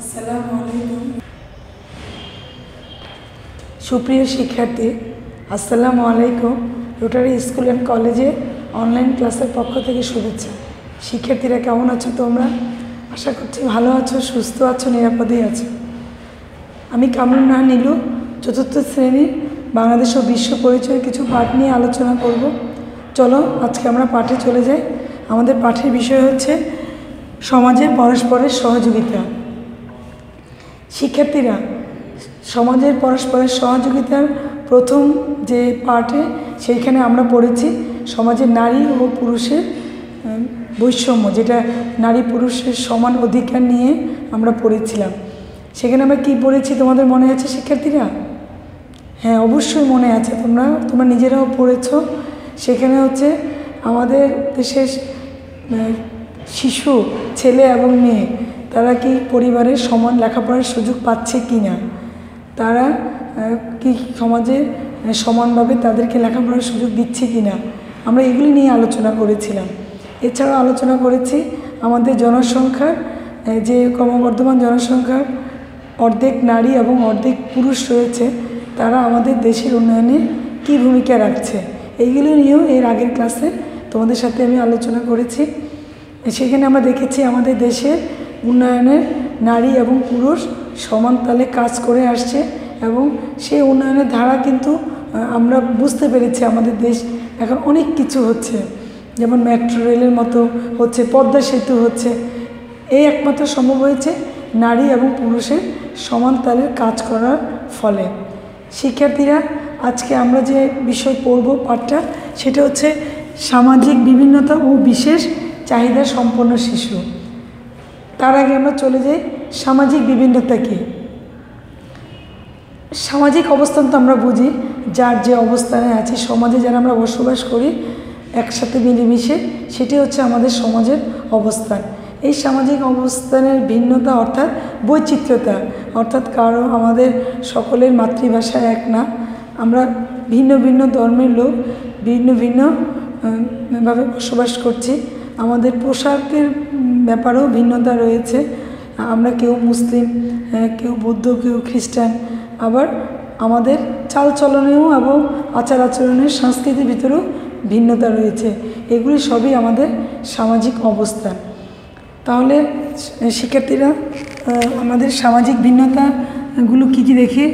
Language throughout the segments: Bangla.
আসসালামু আলাইকুম। সুপ্রিয় শিক্ষার্থী, আসসালামু আলাইকুম। রোটারি স্কুল অ্যান্ড কলেজে অনলাইন ক্লাসের পক্ষ থেকে শুভেচ্ছা। শিক্ষার্থীরা কেমন আছো তোমরা? আশা করছি ভালো আছো, সুস্থ আছো, নিরাপদেই আছো। আমি কামরুন না নীলু, চতুর্থ শ্রেণির বাংলাদেশ ও বিশ্ব পরিচয়ের কিছু পাঠ নিয়ে আলোচনা করব। চলো, আজকে আমরা পাঠে চলে যাই। আমাদের পাঠের বিষয় হচ্ছে সমাজে পরস্পরের সহযোগিতা। শিক্ষার্থীরা সমাজের পরস্পরের সহযোগিতার প্রথম যে পার্টে সেইখানে আমরা পড়েছি, সমাজের নারী ও পুরুষের বৈষম্য, যেটা নারী পুরুষের সমান অধিকার নিয়ে আমরা পড়েছিলাম। সেখানে আমরা কি পড়েছি তোমাদের মনে আছে শিক্ষার্থীরা? হ্যাঁ অবশ্যই মনে আছে। তোমরা তোমরা নিজেরাও পড়েছ। সেখানে হচ্ছে আমাদের দেশের শিশু, ছেলে এবং মেয়ে তারা কি পরিবারের সমান লেখাপড়ার সুযোগ পাচ্ছে কি না? তারা কি সমাজে সমানভাবে তাদেরকে লেখাপড়ার সুযোগ দিচ্ছে কি না? আমরা এগুলি নিয়ে আলোচনা করেছিলাম। এছাড়াও আলোচনা করেছি আমাদের জনসংখ্যার যে ক্রমবর্ধমান জনসংখ্যার অর্ধেক নারী এবং অর্ধেক পুরুষ রয়েছে, তারা আমাদের দেশের উন্নয়নে কী ভূমিকা রাখছে? এইগুলো নিয়েও এর আগের ক্লাসে তোমাদের সাথে আমি আলোচনা করেছি। সেখানে আমরা দেখেছি আমাদের দেশের উন্নয়নে নারী এবং পুরুষ সমান তালে কাজ করে আসছে এবং সেই উন্নয়নের ধারা কিন্তু আমরা বুঝতে পেরেছি আমাদের দেশ এখন অনেক কিছু হচ্ছে। যেমন মেট্রো রেলের মতো হচ্ছে, পদ্মা সেতু হচ্ছে। এই একমাত্র সম্ভব হয়েছে নারী এবং পুরুষের সমান তালের কাজ করার ফলে। শিক্ষার্থীরা, আজকে আমরা যে বিষয় পড়ব পাঠটা, সেটা হচ্ছে সামাজিক বিভিন্নতা ও বিশেষ চাহিদা সম্পন্ন শিশু। তার আগে আমরা চলে যাই সামাজিক বিভিন্নতা কী সামাজিক অবস্থান তো আমরা বুঝি, যার যে অবস্থানে আছে, সমাজে যারা আমরা বসবাস করি, একসাথে মিলেমিশে, সেটি হচ্ছে আমাদের সমাজের অবস্থান। এই সামাজিক অবস্থানের ভিন্নতা অর্থাৎ বৈচিত্র্যতা, অর্থাৎ কারও আমাদের সকলের মাতৃভাষা এক না। আমরা ভিন্ন ভিন্ন ধর্মের লোক, ভিন্ন ভিন্ন ভাবে বসবাস করছি। আমাদের পোশাকের ব্যাপারেও ভিন্নতা রয়েছে। আমরা কেউ মুসলিম হ্যাঁ, কেউ বৌদ্ধ কেউ খ্রিস্টান আবার আমাদের চালচলনেও এবং আচার আচরণের সংস্কৃতির ভিতরেও ভিন্নতা রয়েছে। এগুলি সবই আমাদের সামাজিক অবস্থান। তাহলে শিক্ষার্থীরা আমাদের সামাজিক ভিন্নতাগুলো কী কী দেখি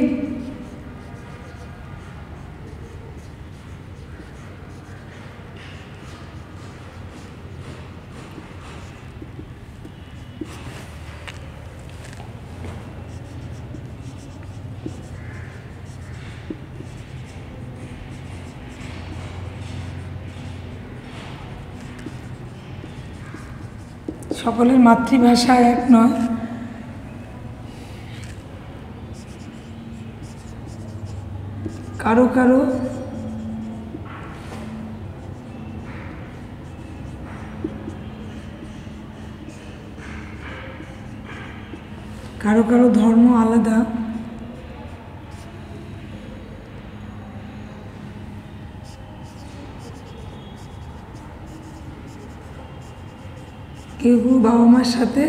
সকলের মাতৃভাষা এক নয়। কারও কারও কারও কারও ধর্ম আলাদা। কেউ কেউ বাবা মার সাথে?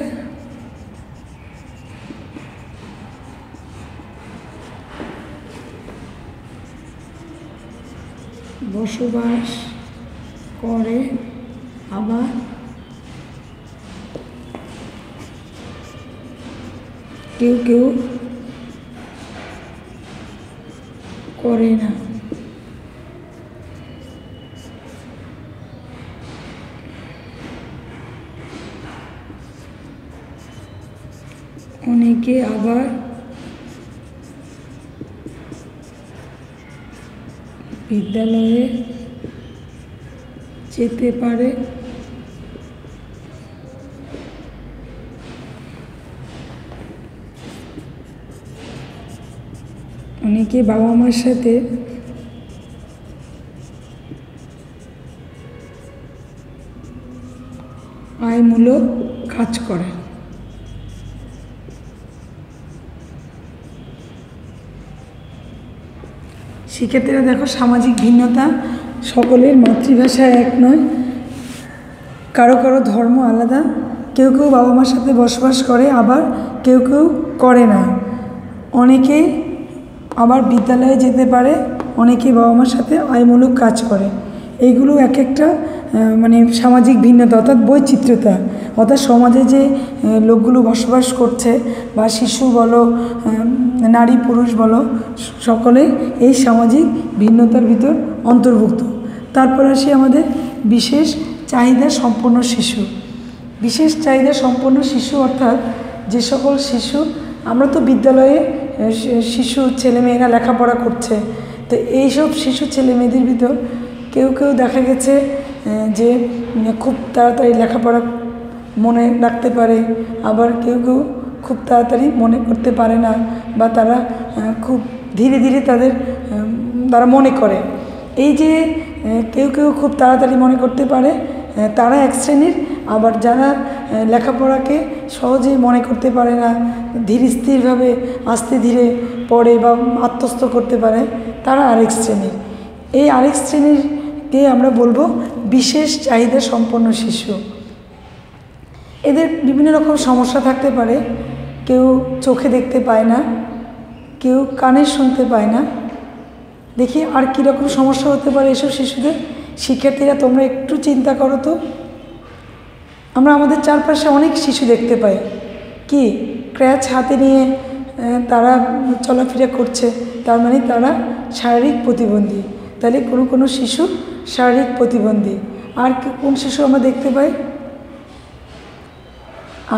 বসবাস করে আবার? কেউ কেউ করে না। অনেকে আবার বিদ্যালয়ে যেতে পারে। অনেকে বাবা মার সাথে আয়মূলক কাজ করে। শিক্ষার্থীরা দেখো সামাজিক ভিন্নতা সকলের মাতৃভাষা এক নয়। কারও কারও ধর্ম আলাদা। কেউ কেউ বাবা মার সাথে বসবাস করে, আবার কেউ কেউ করে না। অনেকেই আবার বিদ্যালয়ে যেতে পারে, অনেকে বাবা মার সাথে আয়মূলক কাজ করে। এইগুলো এক একটা মানে সামাজিক ভিন্নতা অর্থাৎ বৈচিত্র্যতা। অর্থাৎ সমাজে যে লোকগুলো বসবাস করছে বা শিশু বলো নারী পুরুষ বলো, স- সকলে এই সামাজিক ভিন্নতার ভিতর অন্তর্ভুক্ত। তারপর আসি আমাদের বিশেষ চাহিদা সম্পন্ন শিশু। বিশেষ চাহিদা সম্পন্ন শিশু অর্থাৎ যে সকল শিশু, আমরা তো বিদ্যালয়ে শিশু ছেলেমেয়েরা লেখাপড়া করছে। তো এইসব শিশু ছেলে মেয়েদের ভিতর কেউ কেউ দেখা গেছে যে, খুব তাড়াতাড়ি লেখাপড়া মনে রাখতে পারে। আবার কেউ কেউ খুব তাড়াতাড়ি মনে করতে পারে না বা তারা খুব ধীরে ধীরে তাদের তারা মনে করে। এই যে কেউ কেউ খুব তাড়াতাড়ি মনে করতে পারে তারা এক শ্রেণির, আবার যারা লেখাপড়াকে সহজেই মনে করতে পারে না, ধীর স্থিরভাবে আস্তে ধীরে পড়ে বা আত্মস্থ করতে পারে, তারা আরেক শ্রেণির। এই আরেক শ্রেণীরকে আমরা বলব? বিশেষ চাহিদা সম্পন্ন শিশু। এদের বিভিন্ন রকম সমস্যা থাকতে পারে। কেউ চোখে দেখতে পায় না, কেউ কানে শুনতে পায় না। দেখি আর কীরকম সমস্যা হতে পারে এসব শিশুদের। শিক্ষার্থীরা তোমরা একটু চিন্তা করো তো। আমরা আমাদের চারপাশে অনেক শিশু দেখতে পাই। কি? ক্র্যাচ হাতে নিয়ে তারা চলাফেরা করছে। তার মানে তারা শারীরিক প্রতিবন্ধী। তাহলে কোনো কোনো শিশু শারীরিক প্রতিবন্ধী। আর কোন শিশু আমরা দেখতে পাই?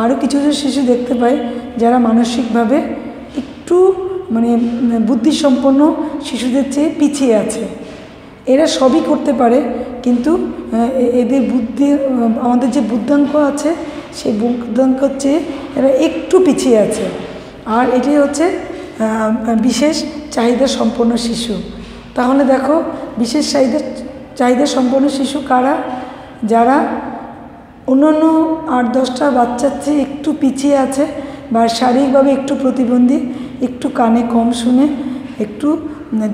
আরও কিছু কিছু শিশু দেখতে পাই যারা মানসিকভাবে একটু মানে বুদ্ধিসম্পন্ন শিশুদের চেয়ে পিছিয়ে আছে। এরা সবই করতে পারে, কিন্তু এদের বুদ্ধি আমাদের যে বুদ্ধাঙ্ক আছে, সেই বুদ্ধাঙ্কর চেয়ে এরা একটু পিছিয়ে আছে। আর এটি হচ্ছে বিশেষ চাহিদা সম্পন্ন শিশু। তাহলে দেখো, বিশেষ চাহিদা চাহিদা সম্পন্ন শিশু কারা? যারা অন্যান্য আট দশটা বাচ্চার চেয়ে একটু পিছিয়ে আছে, বা শারীরিকভাবে একটু প্রতিবন্ধী, একটু কানে কম শুনে, একটু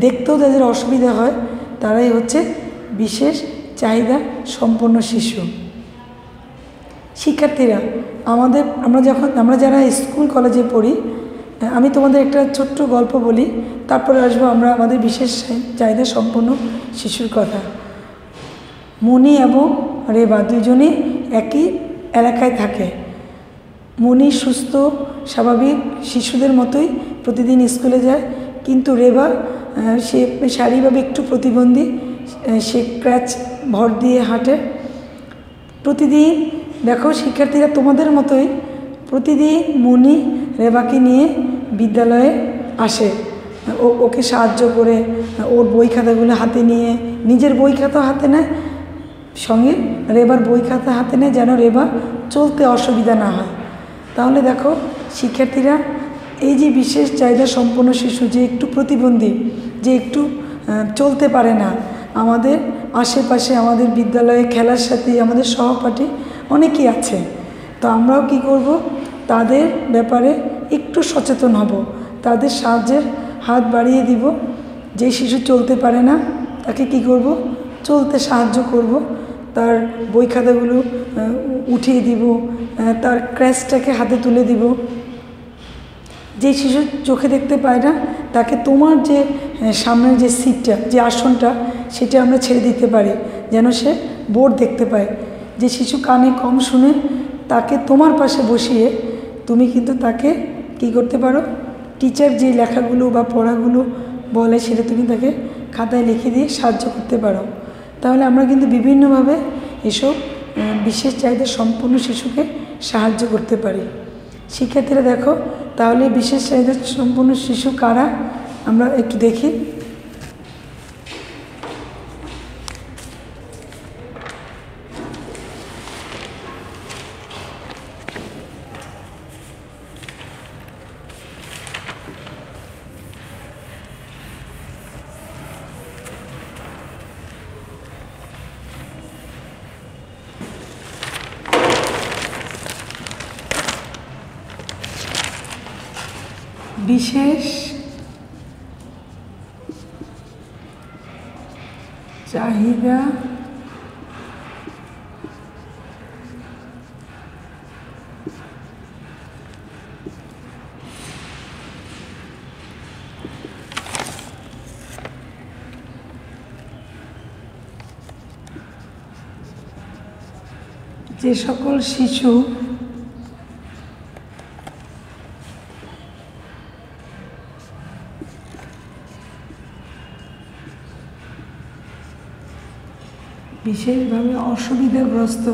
দেখতেও তাদের অসুবিধা হয়। তারাই হচ্ছে বিশেষ চাহিদা সম্পন্ন শিশু। শিক্ষার্থীরা, আমাদের, আমরা যখন, আমরা যারা স্কুল কলেজে পড়ি আমি তোমাদের একটা ছোট্ট গল্প বলি, তারপরে আসব আমরা আমাদের বিশেষ চাহিদা সম্পন্ন শিশুর কথা। মনি এবং রেবা দুজনেই একই এলাকায় থাকে। মণি সুস্থ, স্বাভাবিক শিশুদের মতোই প্রতিদিন স্কুলে যায়। কিন্তু রেবা সে শারীরিকভাবে একটু প্রতিবন্ধী সে ক্র্যাচ, ভর দিয়ে হাঁটে। প্রতিদিন, দেখো শিক্ষার্থীরা তোমাদের মতোই প্রতিদিন মনি রেবাকে নিয়ে বিদ্যালয়ে আসে। ও, ওকে সাহায্য করে, ওর বই খাতাগুলো হাতে নিয়ে, নিজের বই খাতা হাতে নেয় সঙ্গে রেবার বই খাতা হাতে নেয় যেন রেবা চলতে অসুবিধা না হয়। তাহলে দেখো, শিক্ষার্থীরা, এই যে বিশেষ চাহিদা সম্পন্ন শিশু যে একটু প্রতিবন্ধী, যে একটু চলতে পারে না, আমাদের আশেপাশে আমাদের বিদ্যালয়ে খেলার সাথে আমাদের সহপাঠী অনেকেই আছে। তো আমরাও কি করব, তাদের ব্যাপারে একটু সচেতন হব, তাদের সাহায্যের হাত বাড়িয়ে দিব। যে শিশু চলতে পারে না, তাকে কি করব, চলতে সাহায্য করব। তার বই খাতাগুলো উঠিয়ে দিব তার ক্র্যাশটাকে হাতে তুলে দিব। যে শিশু চোখে দেখতে পায় না, তাকে তোমার যে সামনের যে সিটটা, যে আসনটা, সেটা আমরা ছেড়ে দিতে পারি, যেন সে বোর্ড দেখতে পায়। যে শিশু কানে কম শুনে তাকে তোমার পাশে বসিয়ে, তুমি কিন্তু তাকে কি করতে পারো? টিচার যে লেখাগুলো বা পড়াগুলো বলে, সেটা তুমি তাকে খাতায় লিখে দিয়ে সাহায্য করতে পারো। তাহলে আমরা কিন্তু বিভিন্নভাবে এসব বিশেষ চাহিদা সম্পূর্ণ শিশুকে সাহায্য করতে পারি। শিক্ষার্থীরা দেখো, তাহলে বিশেষ চাহিদা সম্পূর্ণ শিশু কারা? আমরা একটু দেখি। বিশেষ চাহিদা যে সকল শিশু বিশেষভাবে অসুবিধাগ্রস্ত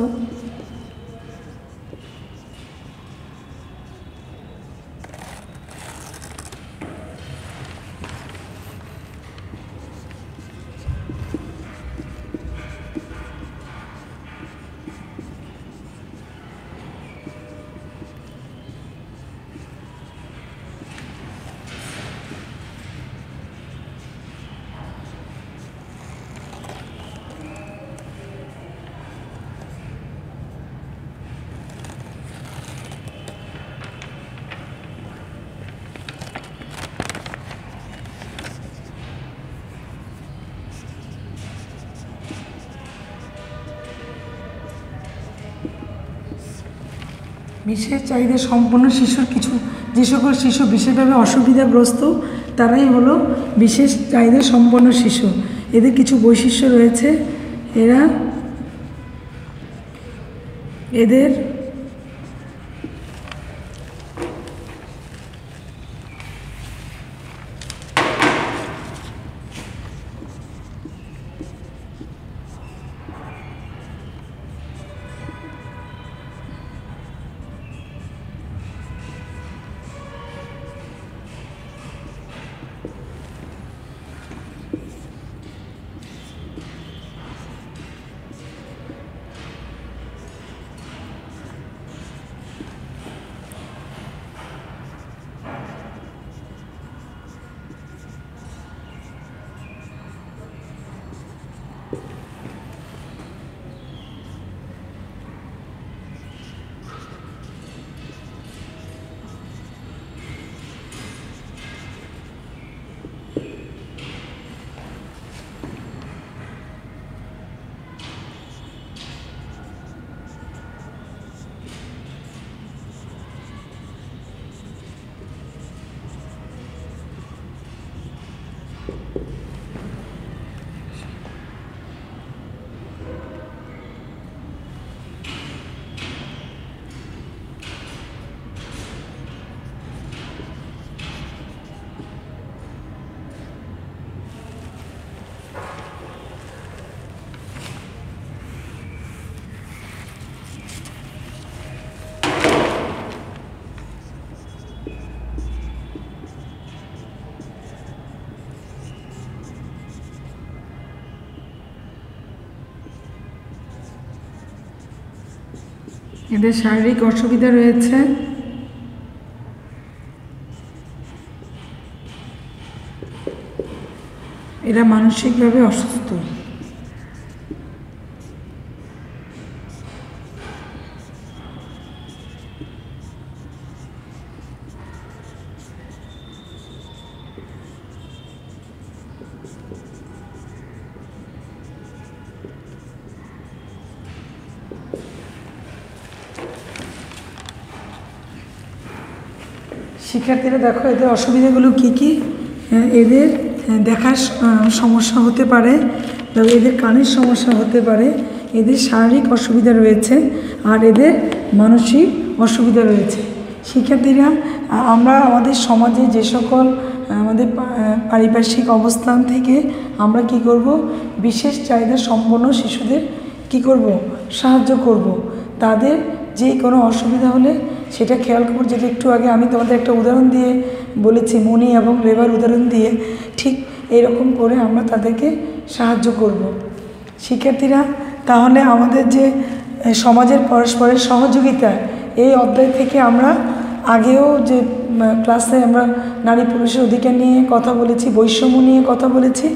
বিশেষ চাহিদা সম্পন্ন শিশুর কিছু, যে সকল শিশু বিশেষভাবে অসুবিধাগ্রস্ত, তারাই হলো বিশেষ চাহিদা সম্পন্ন শিশু। এদের কিছু বৈশিষ্ট্য রয়েছে। এরা, এদের এদের শারীরিক অসুবিধা রয়েছে। এরা মানসিকভাবে অসুস্থ। শিক্ষার্থীরা দেখো এদের অসুবিধাগুলো কী কী? হ্যাঁ, এদের হ্যাঁ, দেখার সমস্যা হতে পারে তবে এদের কানের সমস্যা হতে পারে এদের শারীরিক অসুবিধা রয়েছে আর এদের মানসিক অসুবিধা রয়েছে। শিক্ষার্থীরা আমরা আমাদের সমাজে যে সকল আমাদের পারিপার্শ্বিক অবস্থান থেকে আমরা কি করব? বিশেষ চাহিদা সম্পন্ন শিশুদের কি করব? সাহায্য করব। তাদের যে কোনো অসুবিধা হলে সেটা খেয়াল করব যেটা একটু আগে আমি তোমাদের একটা উদাহরণ দিয়ে বলেছি, মনি এবং লেবার উদাহরণ দিয়ে, ঠিক এরকম করে আমরা তাদেরকে সাহায্য করব। শিক্ষার্থীরা, তাহলে আমাদের যে সমাজের পরস্পরের সহযোগিতা, এই অধ্যায় থেকে আমরা আগেও যে ক্লাসে আমরা নারী পুরুষের অধিকার নিয়ে কথা বলেছি, বৈষম্য নিয়ে কথা বলেছি,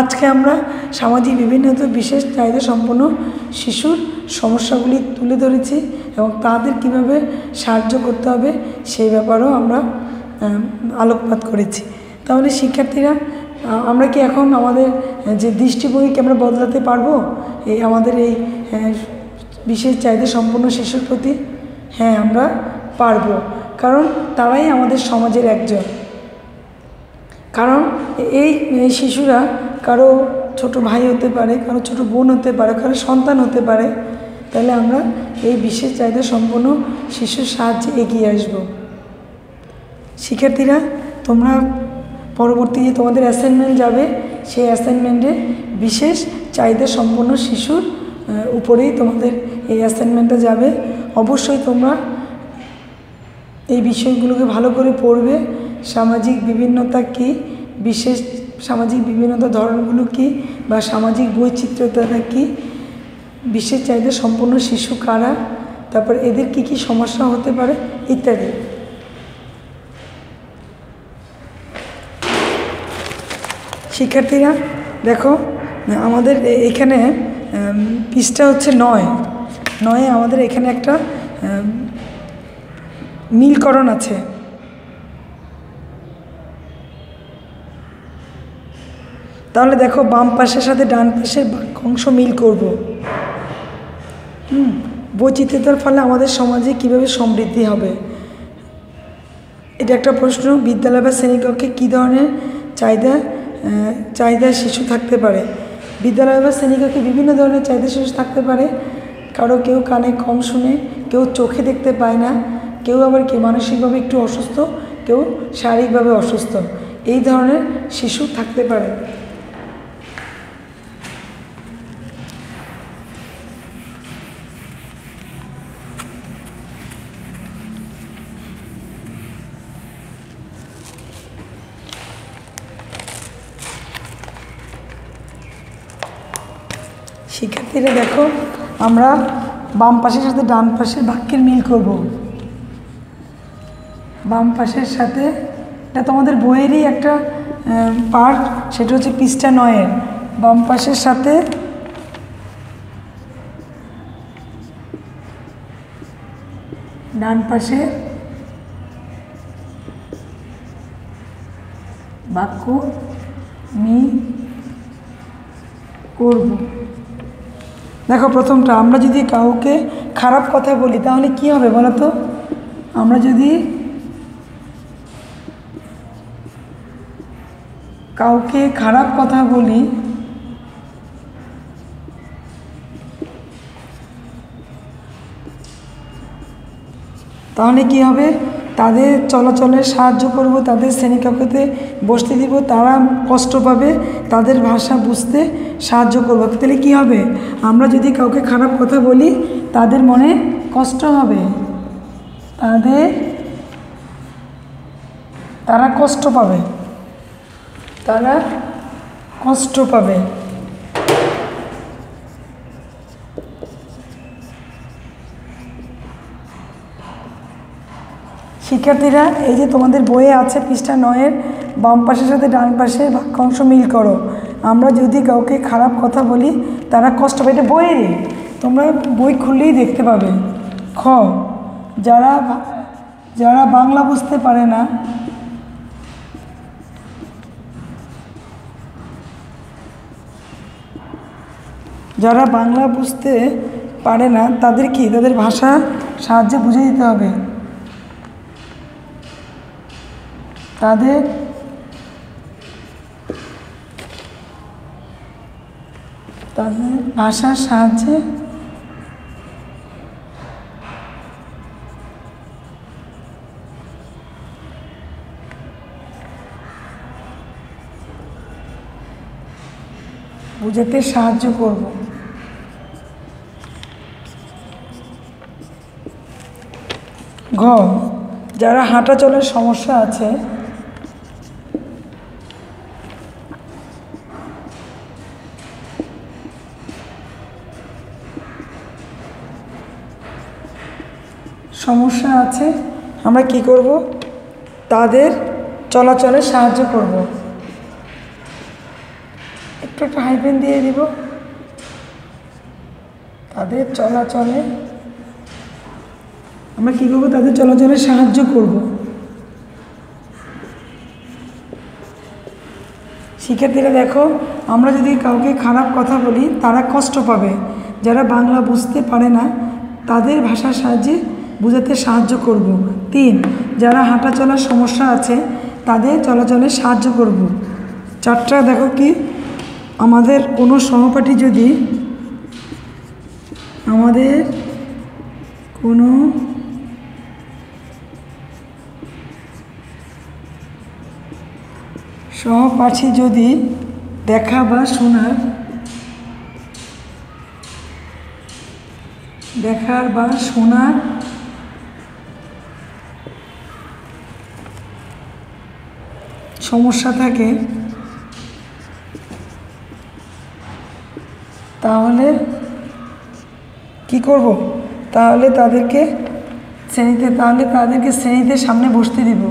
আজকে আমরা সামাজিক বিভিন্ন বিশেষ চাহিদা সম্পন্ন শিশুর সমস্যাগুলি তুলে ধরেছি এবং তাদের কীভাবে সাহায্য করতে হবে সেই ব্যাপারেও আমরা আলোকপাত করেছি। তাহলে শিক্ষার্থীরা আমরা কি এখন আমাদের যে দৃষ্টিভঙ্গিকে আমরা বদলাতে পারব? এই আমাদের এই বিশেষ চাহিদা সম্পন্ন শিশুর প্রতি হ্যাঁ আমরা পারব। কারণ তারাই আমাদের সমাজের একজন। কারণ এই শিশুরা কারও ছোট ভাই হতে পারে, কারও ছোট বোন হতে পারে, কারও সন্তান হতে পারে, তাহলে আমরা এই বিশেষ চাহিদা সম্পন্ন শিশুর সাহায্যে এগিয়ে আসব। শিক্ষার্থীরা, তোমরা পরবর্তী যে তোমাদের অ্যাসাইনমেন্ট যাবে, সেই অ্যাসাইনমেন্টে বিশেষ চাহিদা সম্পন্ন শিশুর উপরেই তোমাদের এই অ্যাসাইনমেন্টটা যাবে। অবশ্যই তোমরা এই বিষয়গুলোকে ভালো করে পড়বে। সামাজিক বিভিন্নতা কী? বিশেষ সামাজিক বিভিন্নতা ধরনগুলো কী? বা সামাজিক বৈচিত্র্যতা কী? বিশেষ চাহিদা সম্পন্ন শিশু কারা? তারপর এদের কি কি সমস্যা হতে পারে? ইত্যাদি। শিক্ষার্থীরা, দেখো, আমাদের এখানে পৃষ্ঠা হচ্ছে নয়। নয়ে আমাদের এখানে একটা উম, মিলকরণ আছে। তাহলে দেখো বাম পাশের সাথে ডান পাশের বাক্যাংশ মিল করব। হুম বৈচিত্র্যতার ফলে আমাদের সমাজে কীভাবে সমৃদ্ধি হবে? এটা একটা প্রশ্ন বিদ্যালয় বা শ্রেণীকক্ষে কী ধরনের চাহিদা চাহিদা শিশু থাকতে পারে? বিদ্যালয় বা শ্রেণীকক্ষে বিভিন্ন ধরনের চাহিদা শিশু থাকতে পারে। কারও কেউ কানে কম শুনে কেউ চোখে দেখতে পায় না। কেউ আবার কি মানসিকভাবে একটু অসুস্থ, কেউ শারীরিকভাবে অসুস্থ, এই ধরনের শিশু থাকতে পারে। শিক্ষার্থীরা দেখো, আমরা বাম পাশের সাথে ডান পাশের বাক্যের মিল করব। বাম পাশের সাথে, এটা তোমাদের বইয়েরই একটা পার্ট সেটা হচ্ছে পৃষ্ঠা নয়ের। বাম পাশের সাথে, ডান পাশে, বাক্য মি করব। দেখো প্রথমটা, আমরা যদি কাউকে খারাপ কথা বলি, তাহলে কি হবে বলো তো? আমরা যদি কাউকে খারাপ কথা বলি, তাহলে কি হবে? তাদের চলাচলে সাহায্য করব, তাদের শ্রেণীকক্ষতে বসতে দিব, তারা কষ্ট পাবে, তাদের ভাষা বুঝতে সাহায্য করব। তাহলে কি হবে? আমরা যদি কাউকে খারাপ কথা বলি, তাদের মনে কষ্ট হবে। তাদের, তারা কষ্ট পাবে। তারা কষ্ট পাবে। শিক্ষার্থীরা, এই যে তোমাদের বইয়ে আছে পৃষ্ঠা নয়ের, বাম পাশের সাথে ডান পাশে বাক্যাংশ মিল করো। আমরা যদি কাউকে খারাপ কথা বলি, তারা কষ্ট পাবে এটা বইয়েরই। তোমরা বই খুললেই দেখতে পাবে। খ, যারা যারা বাংলা বুঝতে পারে না যারা বাংলা বুঝতে পারে না, তাদের কি তাদের ভাষা সাহায্যে বুঝে দিতে হবে? তাদের তাদের ভাষার সাহায্যে বুঝাতে সাহায্য করব। ঘ যারা হাঁটা চলার সমস্যা আছে সমস্যা আছে, আমরা কি করব? তাদের চলাচলে সাহায্য করব। একটু একটু হাইপেন দিয়ে দিব। তাদের চলাচলে আমরা কী করব? তাদের চলাচলে সাহায্য করব। শিক্ষার্থীরা দেখো, আমরা যদি কাউকে খারাপ কথা বলি, তারা কষ্ট পাবে। যারা বাংলা বুঝতে পারে না, তাদের ভাষার সাহায্যে বোঝাতে সাহায্য করব। তিন, যারা হাঁটা চলার সমস্যা আছে, তাদের চলাচলে সাহায্য করব। চারটা, দেখো কি, আমাদের কোনো সহপাঠী যদি আমাদের কোনো সহপাঠী যদি দেখা বা শোনার। দেখার বা শোনার। সমস্যা থাকে। তাহলে কি করব? তাহলে তাদেরকে শ্রেণীতে, তাহলে তাদেরকে শ্রেণীতে সামনে বসতে দিব।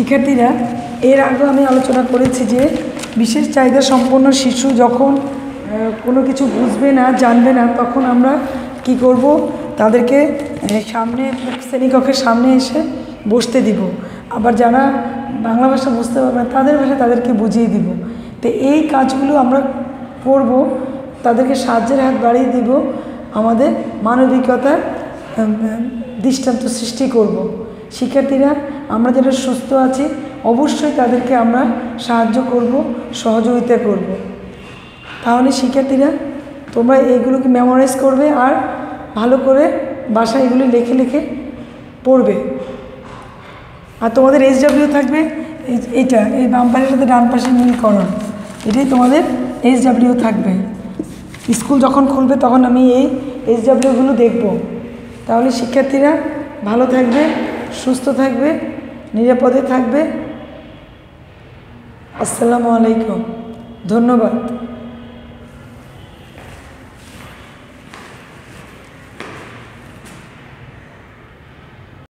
শিক্ষার্থীরা, এর আগেও আমি আলোচনা করেছি যে বিশেষ চাহিদা সম্পন্ন শিশু যখন কোনো কিছু বুঝবে না, জানবে না, তখন আমরা কি করব? তাদেরকে সামনে শ্রেণীকক্ষের সামনে এসে বসতে দিব। আবার যারা বাংলা ভাষা বুঝতে পারবে না, তাদের ভাষা তাদেরকে বুঝিয়ে দিব। তো এই কাজগুলো আমরা করব, তাদেরকে সাহায্যের হাত বাড়িয়ে দিব, আমাদের মানবিকতার দৃষ্টান্ত সৃষ্টি করব। শিক্ষার্থীরা আমরা যারা সুস্থ আছি, অবশ্যই তাদেরকে আমরা সাহায্য করব, সহযোগিতা করব। তাহলে শিক্ষার্থীরা, তোমরা এইগুলোকে মেমোরাইজ করবে আর ভালো করে বাসায় এগুলো লিখে লিখে পড়বে। আর তোমাদের এইচ ডাব্লিউ থাকবে এইটা, এই বাম পাশের সাথে ডান পাশে নীলকরণ এটাই তোমাদের এইচ ডাব্লিউ থাকবে। স্কুল যখন খুলবে তখন আমি এই এইচ ডাব্লিউগুলো দেখব। তাহলে শিক্ষার্থীরা ভালো থাকবে, সুস্থ থাকবে নিরাপদে থাকবে। আসসালামু আলাইকুম। ধন্যবাদ।